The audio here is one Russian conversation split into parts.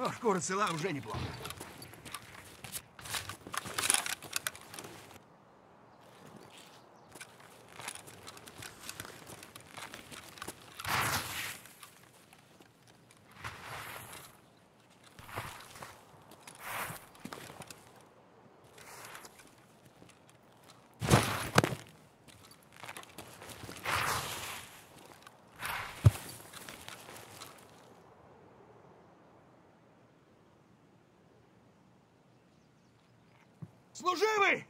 Но шкура цела уже неплохо. Служивый!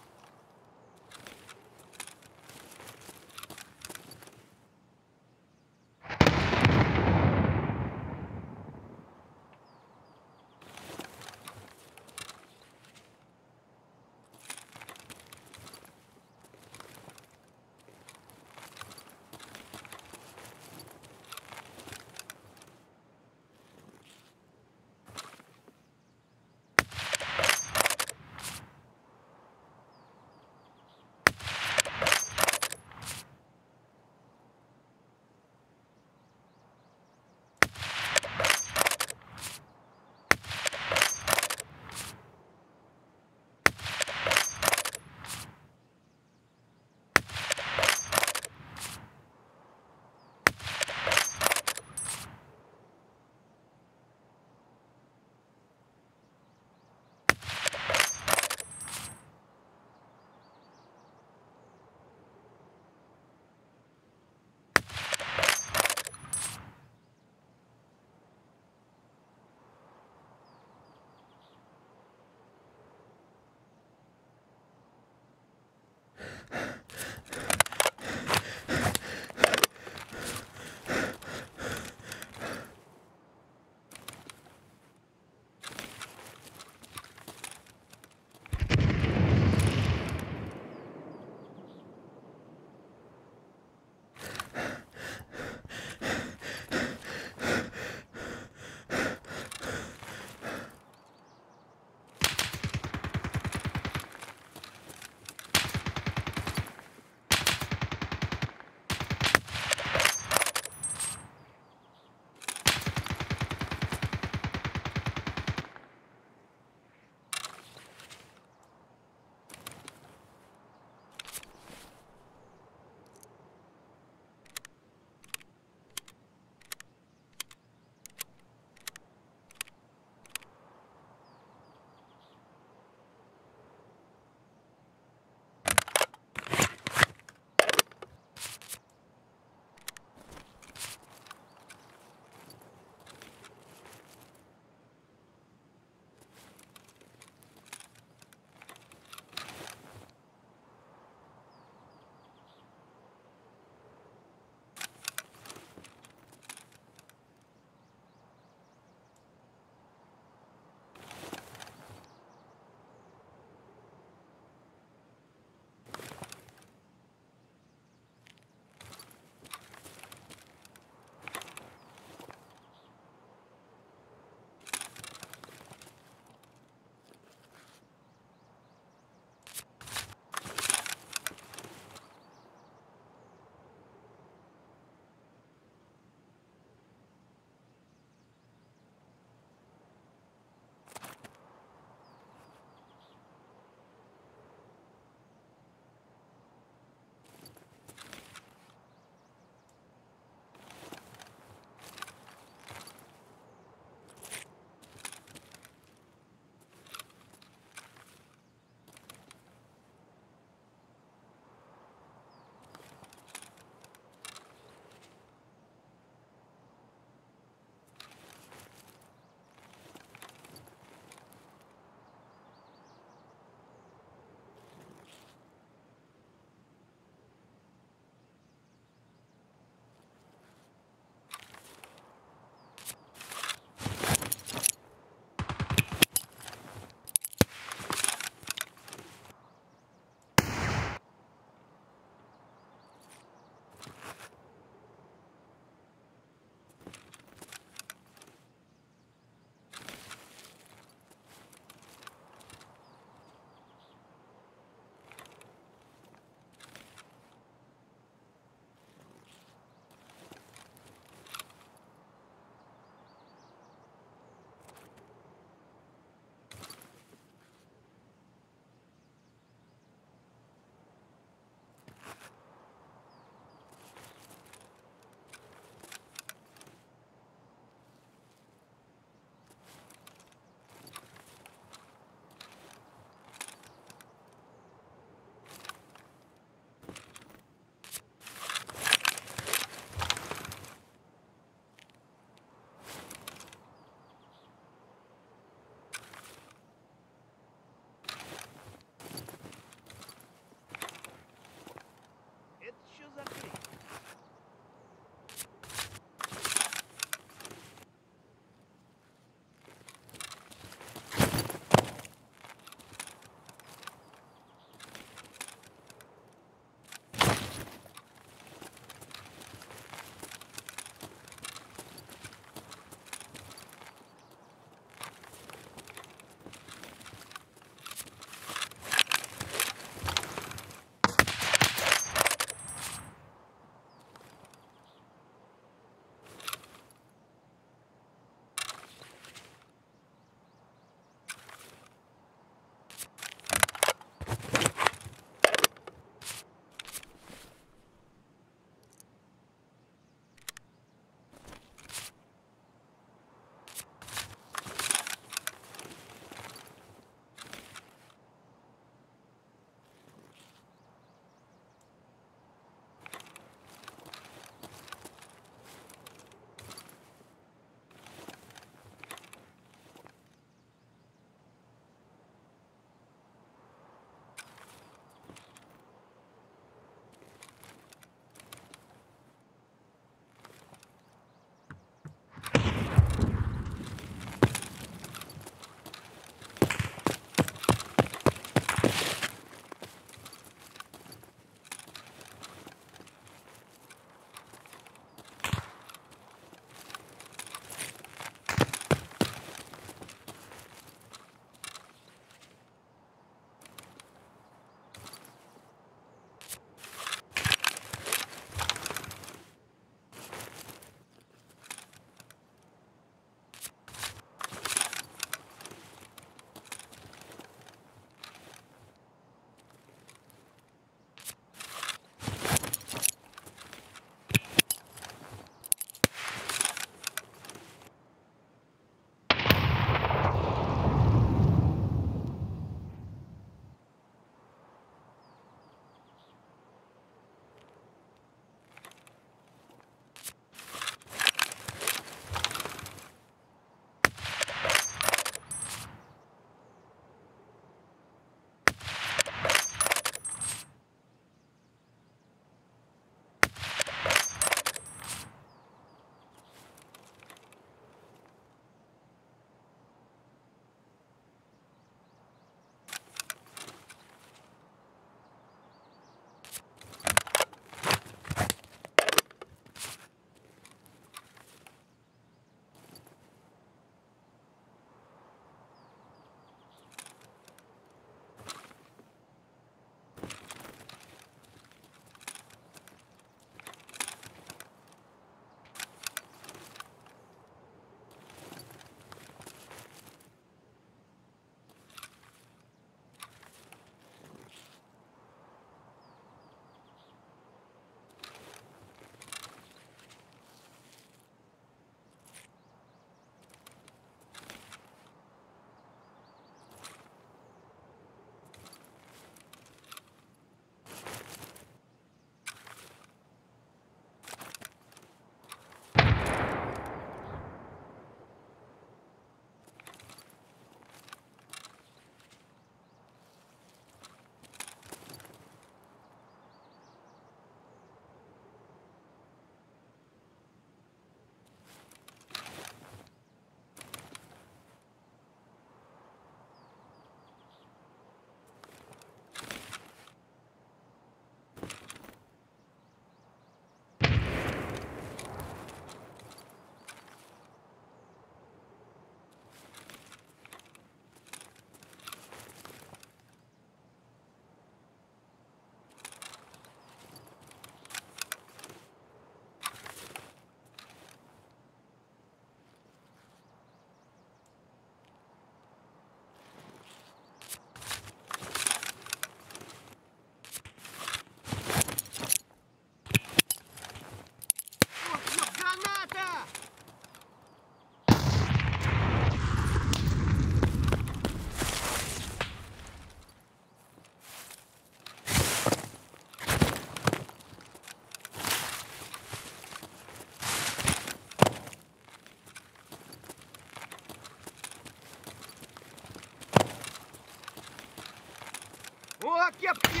О, кепки!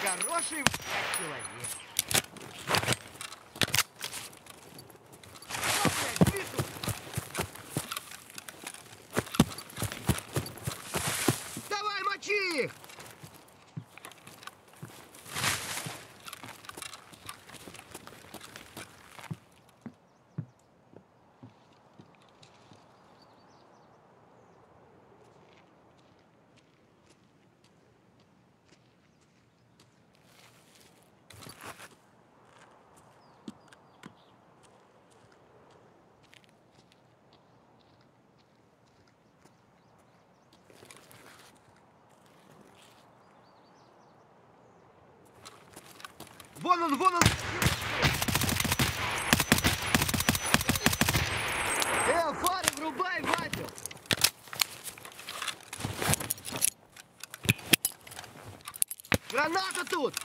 Хороший человек. Вон он, вон он! Э, фары врубай, Ватю! Граната тут!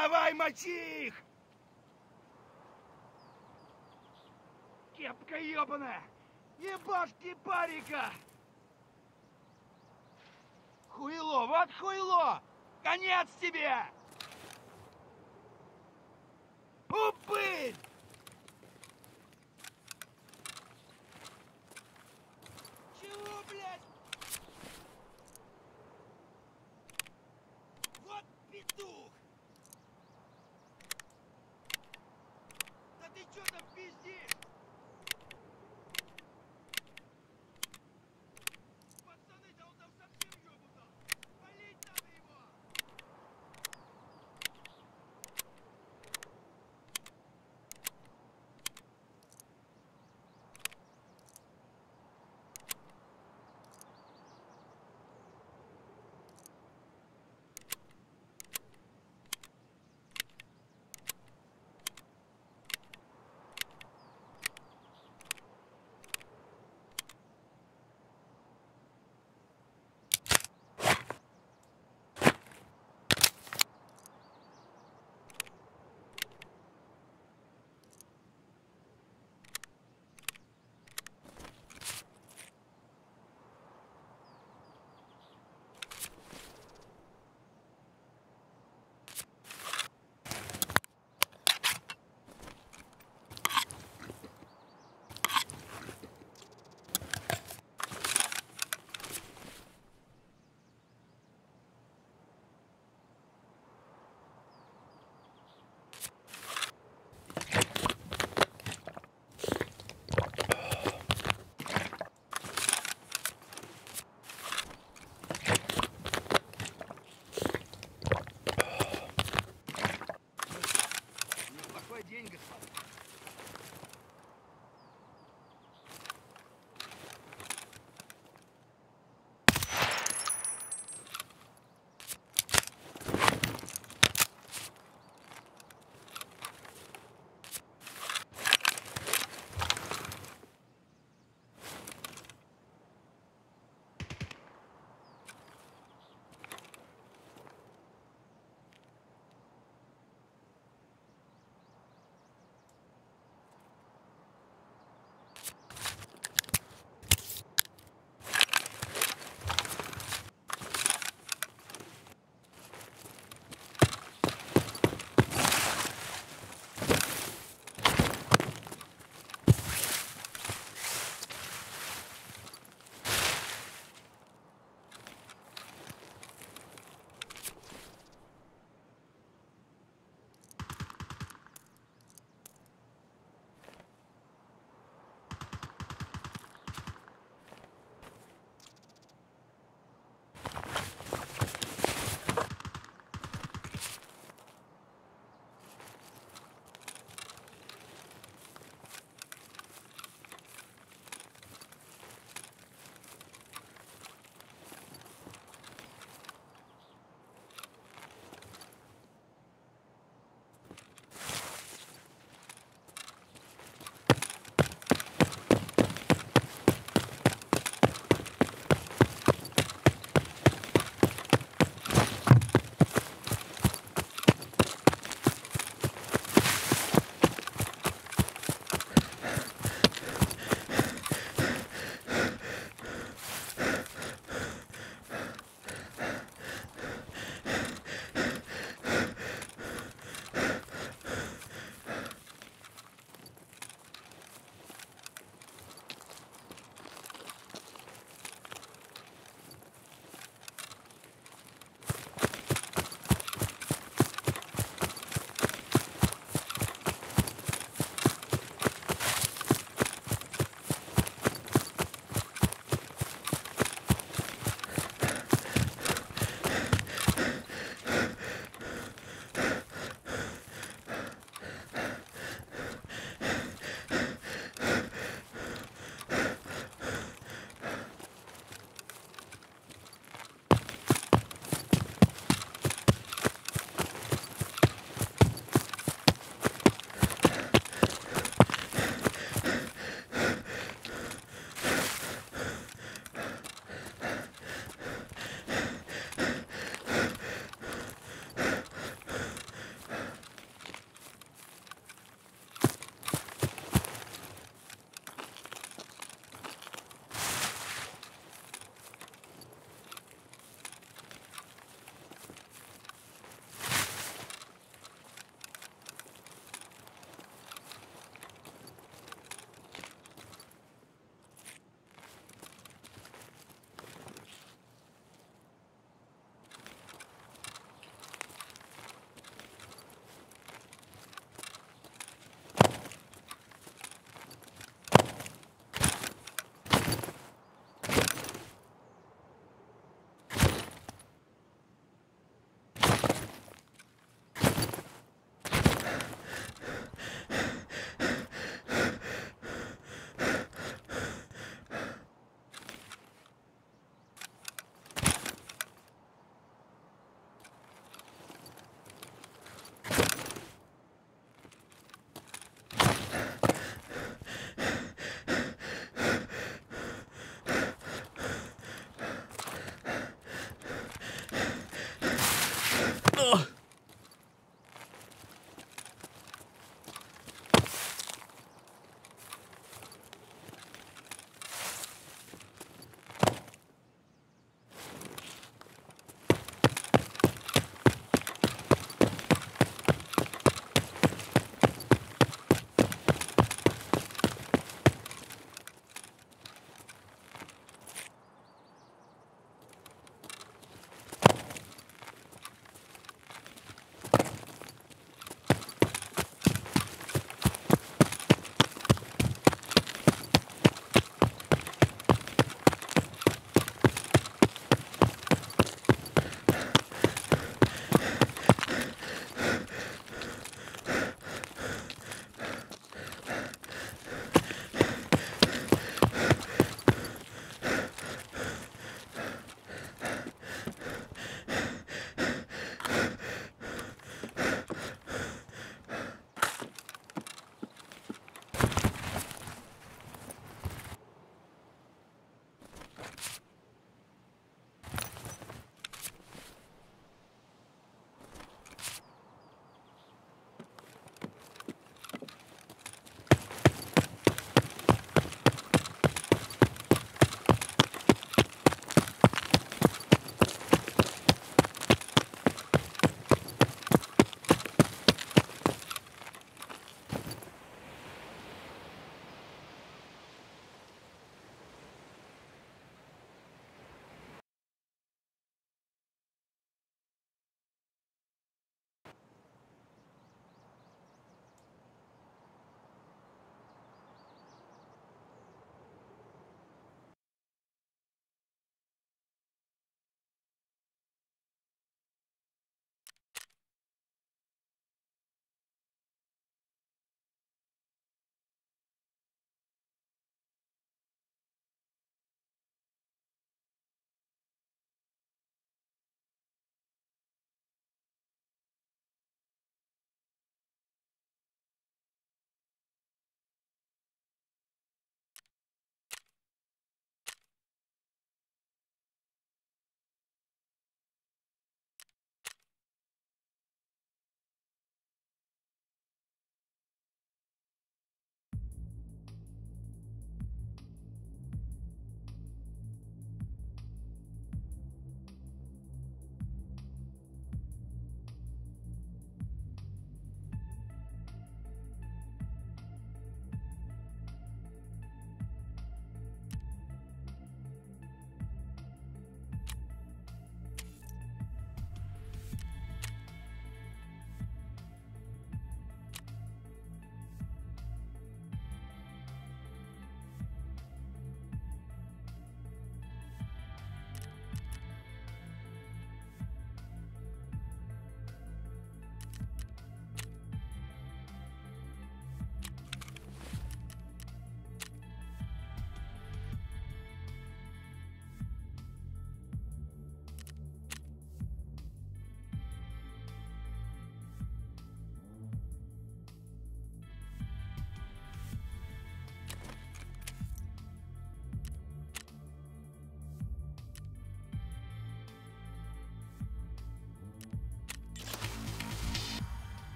Давай, мочи их! Кепка ебаная! Ебашки парика! Хуйло, вот хуйло! Конец тебе!